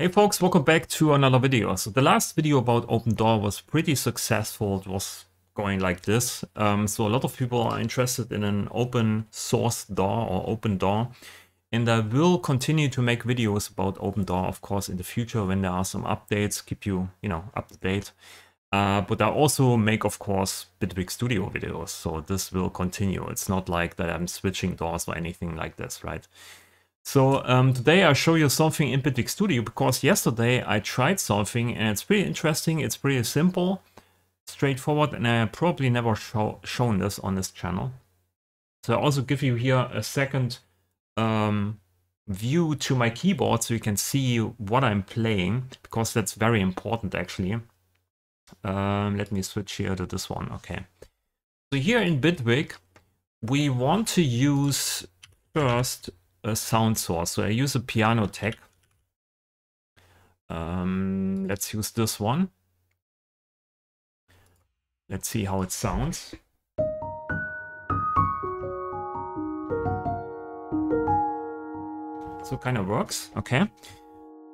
Hey folks, welcome back to another video. So the last video about openDAW was pretty successful. It was going like this. Um, so a lot of people are interested in an open source DAW or openDAW. And I will continue to make videos about openDAW, of course, in the future when there are some updates, keep you, you know, up to date. Uh, but I also make, of course, Bitwig Studio videos. So this will continue. It's not like that I'm switching DAWs or anything like this, right? So um, today I show you something in Bitwig Studio because yesterday I tried something and it's pretty interesting. It's pretty simple, straightforward, and I probably never show, shown this on this channel. So I also give you here a second um, view to my keyboard so you can see what I'm playing because that's very important actually. Um, let me switch here to this one. Okay. So here in Bitwig, we want to use first a sound source. So I use a Pianoteq. Um, let's use this one. Let's see how it sounds. So kind of works, okay.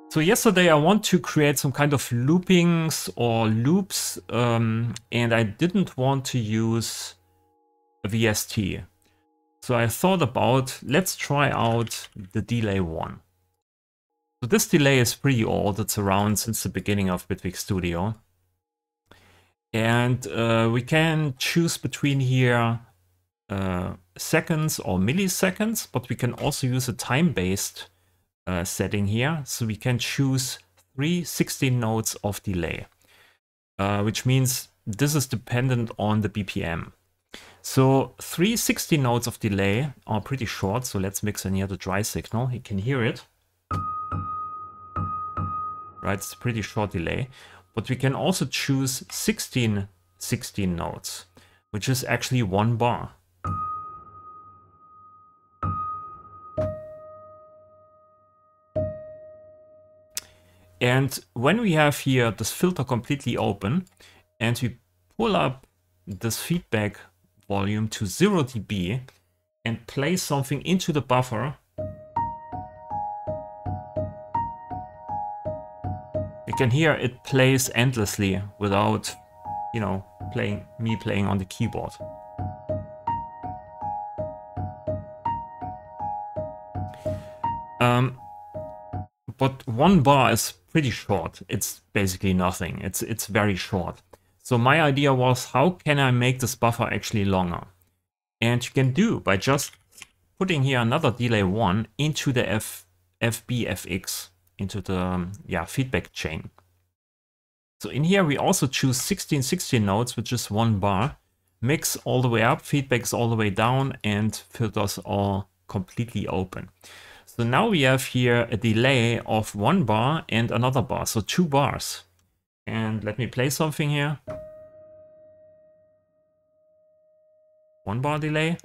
So yesterday I want to create some kind of loopings or loops um, and I didn't want to use a VST. So I thought about, let's try out the delay one. So this delay is pretty old. It's around since the beginning of Bitwig Studio. And uh, we can choose between here uh, seconds or milliseconds, but we can also use a time-based uh, setting here. So we can choose three 16 notes of delay, uh, which means this is dependent on the BPM. So three 60 notes of delay are pretty short. So let's mix in here the dry signal. You can hear it. Right, it's a pretty short delay. But we can also choose 16 16 notes, which is actually one bar. And when we have here this filter completely open and we pull up this feedback volume to 0 dB and play something into the buffer, you can hear it plays endlessly without, you know, playing me playing on the keyboard. Um, but one bar is pretty short. It's basically nothing. It's it's very short. So my idea was how can I make this buffer actually longer? And you can do by just putting here another delay one into the F, FBFX, into the um, yeah feedback chain. So in here we also choose 16 16 notes, which is one bar, mix all the way up, feedbacks all the way down, and filters all completely open. So now we have here a delay of one bar and another bar, so two bars. And let me play something here. One bar delay,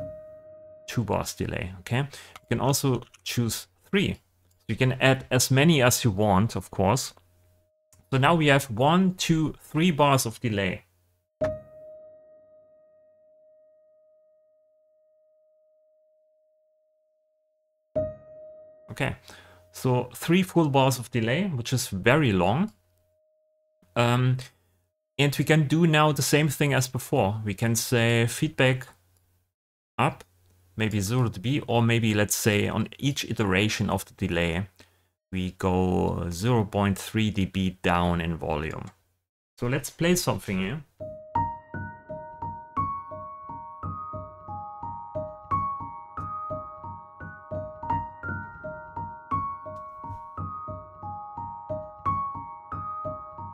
two bars delay, okay? You can also choose three. You can add as many as you want, of course. So now we have one, two, three bars of delay. Okay, so three full bars of delay, which is very long. Um, and we can do now the same thing as before. We can say feedback up, maybe 0 dB, or maybe let's say on each iteration of the delay, we go 0.3 dB down in volume. So let's play something here.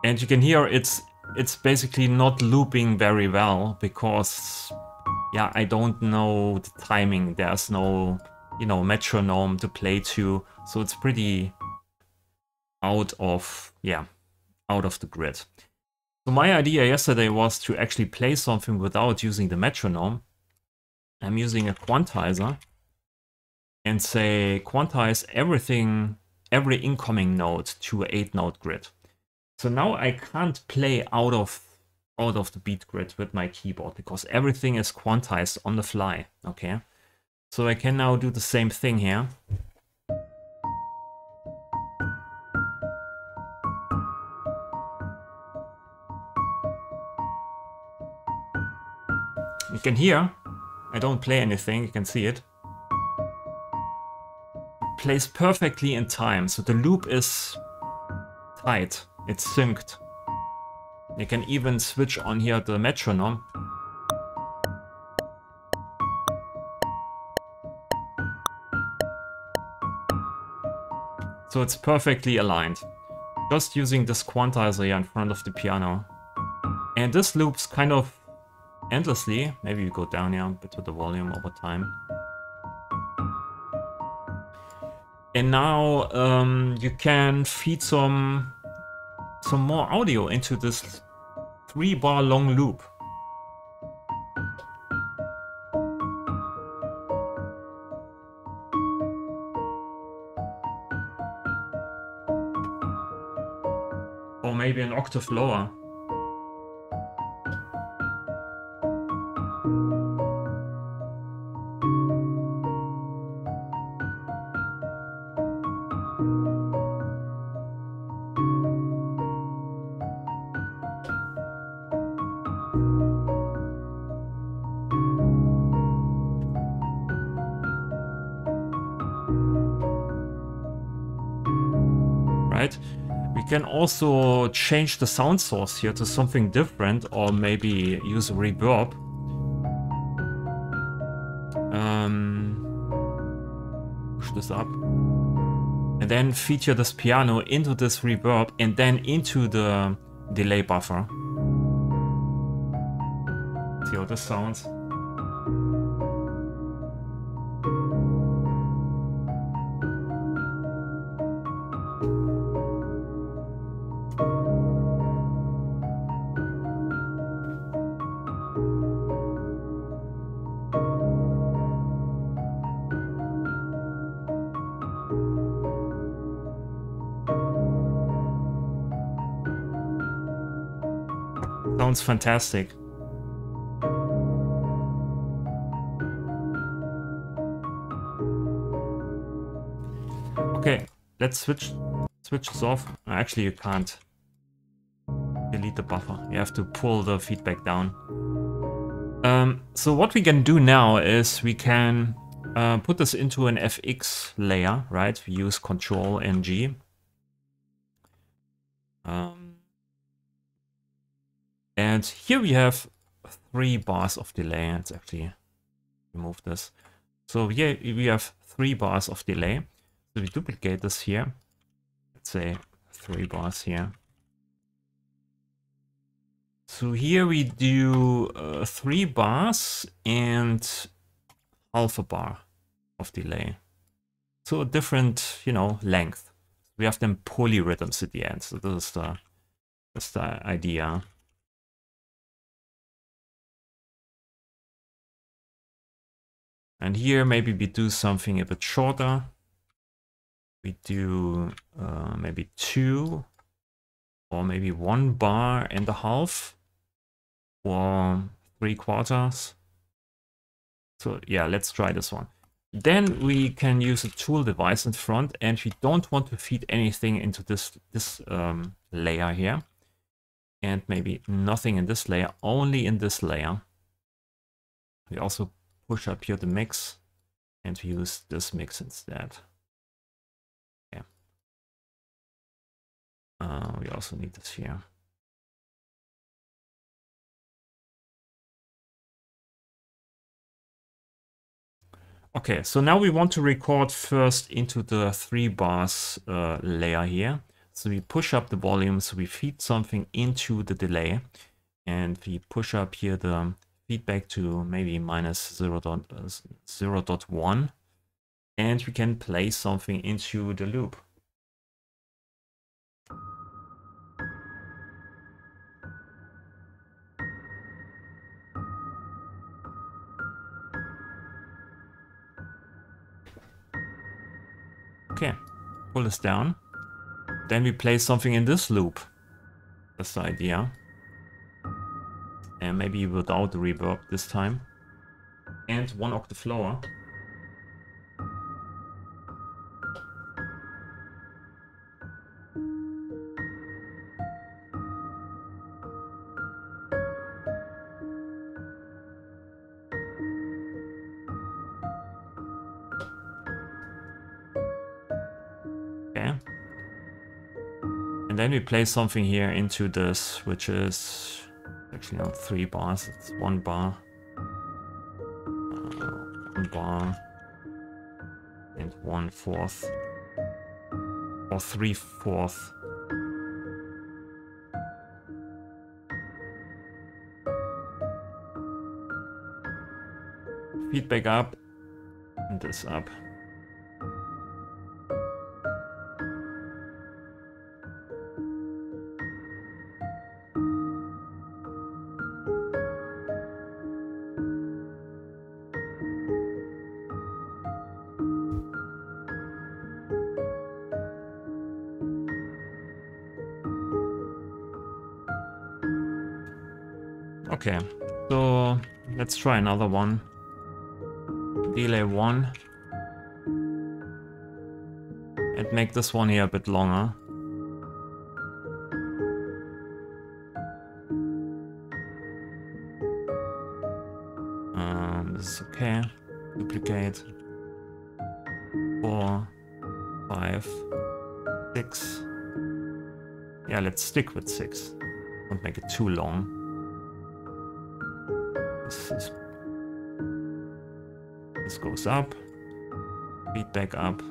And you can hear it's it's basically not looping very well because yeah, I don't know the timing. There's no, you know, metronome to play to, so it's pretty out of yeah, out of the grid. So my idea yesterday was to actually play something without using the metronome. I'm using a quantizer and say quantize everything, every incoming note to a 8 note grid. So now I can't play out of out of the beat grid with my keyboard because everything is quantized on the fly, okay? So I can now do the same thing here. You can hear, I don't play anything, you can see it. It plays perfectly in time, so the loop is tight. It's synced. You can even switch on here the metronome. So it's perfectly aligned. Just using this quantizer here in front of the piano. And this loops kind of endlessly. Maybe you go down here a bit with the volume over time. And now um, you can feed some some more audio into this three bar long loop. Or maybe an octave lower. Can also change the sound source here to something different or maybe use reverb. Um, push this up. And then feature this piano into this reverb and then into the delay buffer. See how this sounds. Fantastic. Okay, let's switch switch this off. Actually, you can't delete the buffer. You have to pull the feedback down. Um, so what we can do now is we can uh, put this into an FX layer, right? We use Control NG. And here we have three bars of delay. Let's actually remove this. So here we have three bars of delay. So we duplicate this here. Let's say three bars here. So here we do uh, three bars and half a bar of delay. So a different, you know, length. We have them polyrhythms at the end. So this is the, that's the idea. And here maybe we do something a bit shorter. We do uh, maybe two or maybe one bar and a half or three quarters. So yeah, let's try this one. Then we can use a tool device in front and we don't want to feed anything into this, this um, layer here. And maybe nothing in this layer, only in this layer. We also push up here the mix and use this mix instead. Yeah. Uh, we also need this here. Okay, so now we want to record first into the three bars uh, layer here. So we push up the volume, so we feed something into the delay and we push up here the feedback to maybe minus 0, uh, 0 0.1 and we can play something into the loop. Okay, pull this down. Then we play something in this loop. That's the idea and maybe without the reverb this time. And one octave lower. Then we play something here into this, which is actually not three bars, it's one bar. Uh, one bar and one fourth or three fourth. Feedback up and this up. Okay, so let's try another one. Delay one. And make this one here a bit longer. Um, this is okay. Duplicate. Four, five, six. Yeah, let's stick with six. Don't make it too long. This is this goes up, feedback up.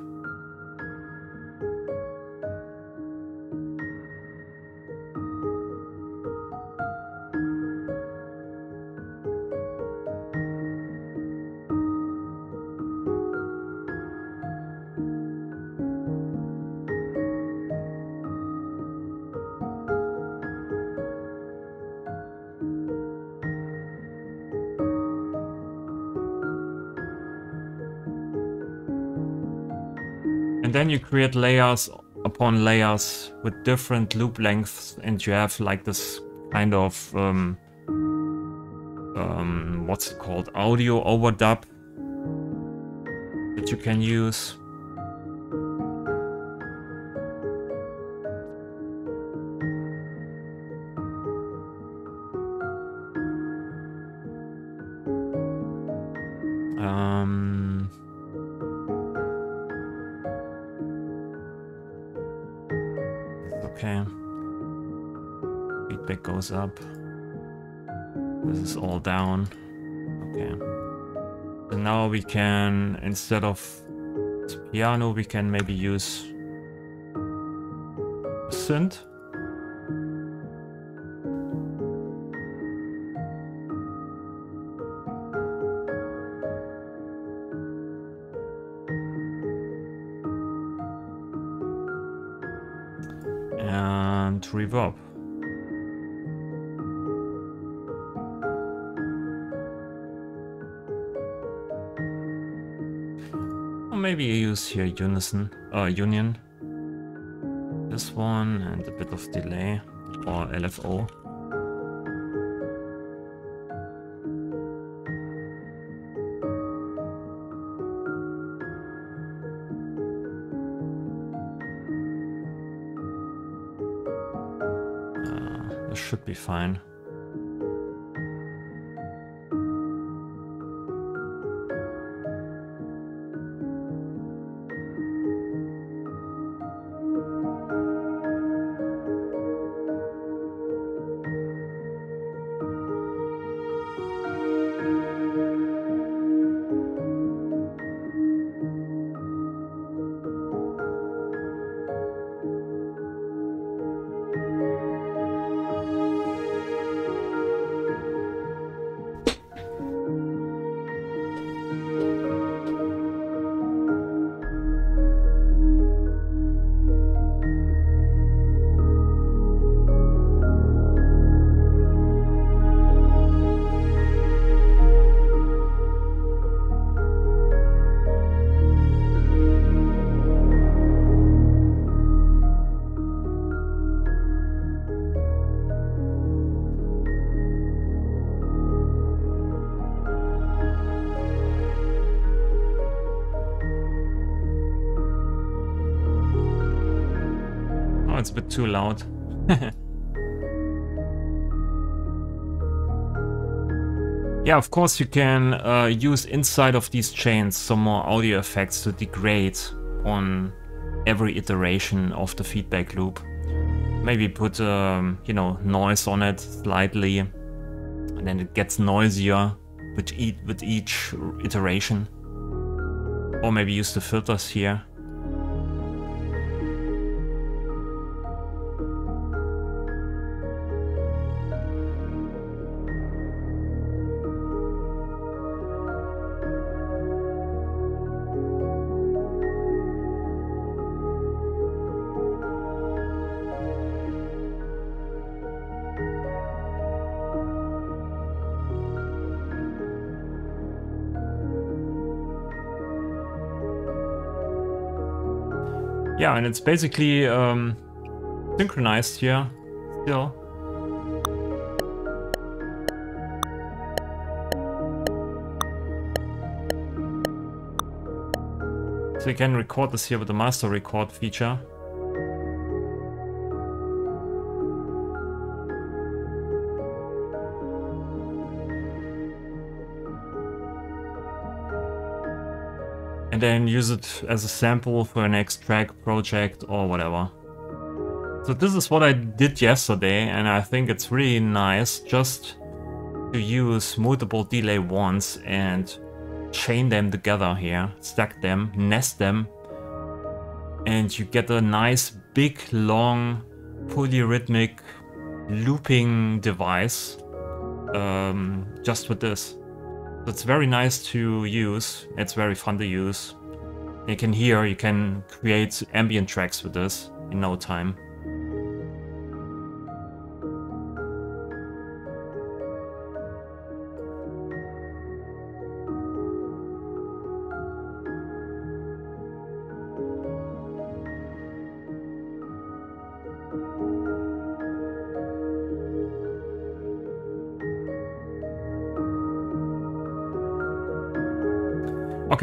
Then you create layers upon layers with different loop lengths and you have like this kind of, um, um, what's it called, audio overdub that you can use. Um, Feedback goes up. This is all down. Okay. Now we can, instead of piano, we can maybe use synth. and reverb. Maybe you use here unison, uh, union. This one and a bit of delay or LFO. Uh, this should be fine. It's a bit too loud. yeah, of course you can uh, use inside of these chains some more audio effects to degrade on every iteration of the feedback loop. maybe put, um, you know, noise on it slightly. And then it gets noisier with, e with each iteration. Or maybe use the filters here. Yeah, and it's basically um, synchronized here still. So you can record this here with the master record feature. And then use it as a sample for an next track project or whatever. So this is what I did yesterday and I think it's really nice just to use multiple delay ones and chain them together here, stack them, nest them, and you get a nice big long polyrhythmic looping device um, just with this. It's very nice to use. It's very fun to use. You can hear, you can create ambient tracks with this in no time.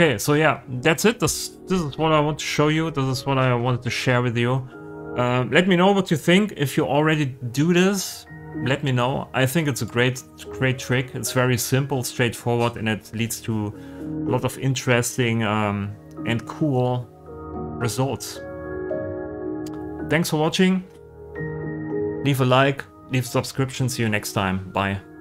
Okay, so yeah, that's it. This, this is what I want to show you. This is what I wanted to share with you. Um, let me know what you think. If you already do this, let me know. I think it's a great, great trick. It's very simple, straightforward, and it leads to a lot of interesting um, and cool results. Thanks for watching. Leave a like, leave subscription. See you next time. Bye.